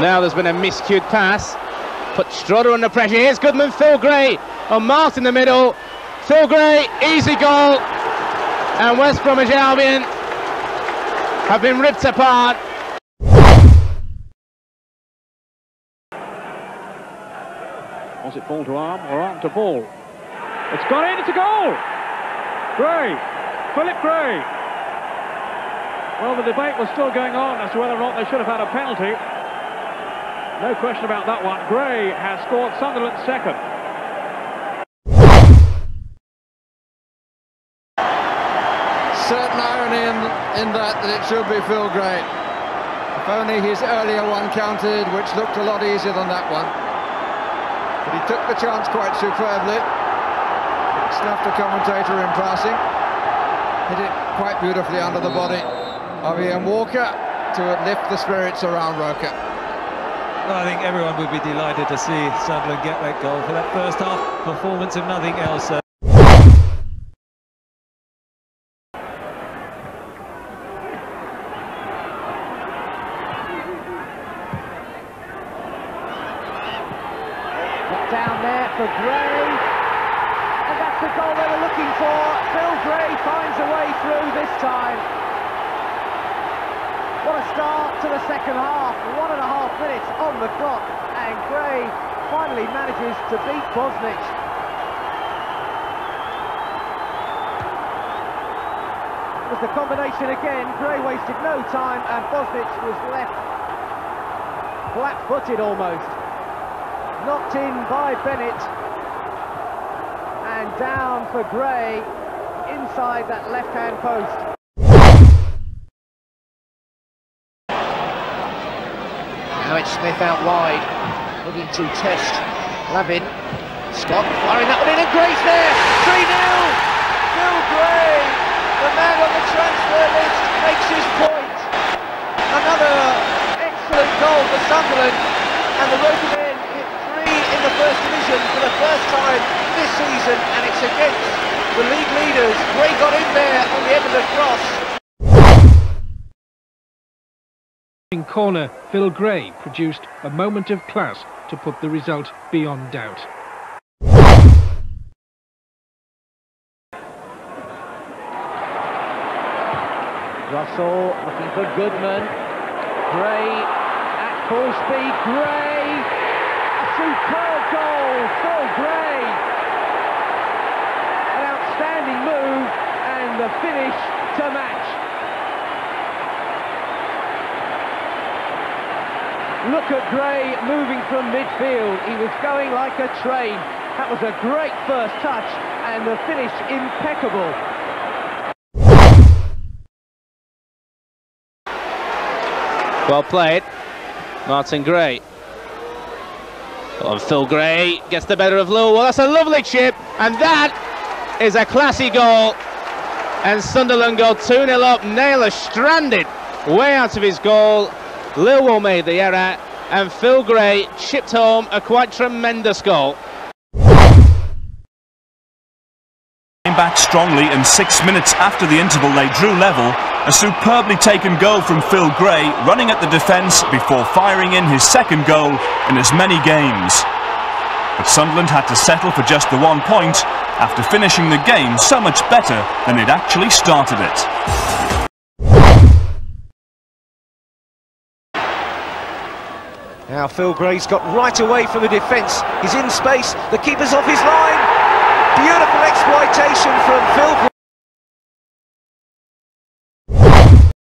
Now there's been a miscued pass. Put Strodder under pressure. Here's Goodman, Phil Gray. Oh, Mark in the middle. Phil Gray, easy goal. And West Bromwich Albion have been ripped apart. Was it ball to arm or arm to ball? It's gone in, it's a goal! Gray, Philip Gray. Well, the debate was still going on as to whether or not they should have had a penalty. No question about that one. Gray has scored Sunderland's second. Certain irony in, in that that it should be Phil Gray. If only his earlier one counted, which looked a lot easier than that one. But he took the chance quite superbly. Snuffed a commentator in passing. Hit it quite beautifully under the body of Ian Walker to lift the spirits around Roker. I think everyone would be delighted to see Sunderland get that goal for that first half performance, if nothing else. Down there for Gray. And that's the goal they were looking for. Phil Gray finds a way through this time. What a start to the second half. One and a half minutes on the clock. And Gray finally manages to beat Bosnich. It was the combination again. Gray wasted no time and Bosnich was left flat-footed almost knocked in by Bennett and down for Gray inside that left-hand post. Smith out wide, looking to test Lavin. Scott firing that one in and Gray's there! 3-0! Phil Gray, the man on the transfer list, makes his point. Another excellent goal for Sunderland and the Roker men hit three in the First Division for the first time this season, and it's against the league leaders. Gray got in there on the end of the cross. In corner, Phil Gray produced a moment of class to put the result beyond doubt. Russell looking for Goodman. Gray at full speed. Gray superb goal, Phil Gray. An outstanding move and the finish to match. Look at Gray moving from midfield. He was going like a train. That was a great first touch and the finish impeccable. Well played. Martin Gray. On Phil Gray gets the better of Lou. Well, that's a lovely chip, and that is a classy goal. And Sunderland go 2 0 up. Naylor stranded way out of his goal. Lilwall made the error, and Phil Gray chipped home a quite tremendous goal. Came back strongly and six minutes after the interval they drew level. A superbly taken goal from Phil Gray running at the defence before firing in his second goal in as many games. But Sunderland had to settle for just the one point after finishing the game so much better than they'd actually started it. Now Phil Gray's got right away from the defence. He's in space. The keeper's off his line. Beautiful exploitation from Phil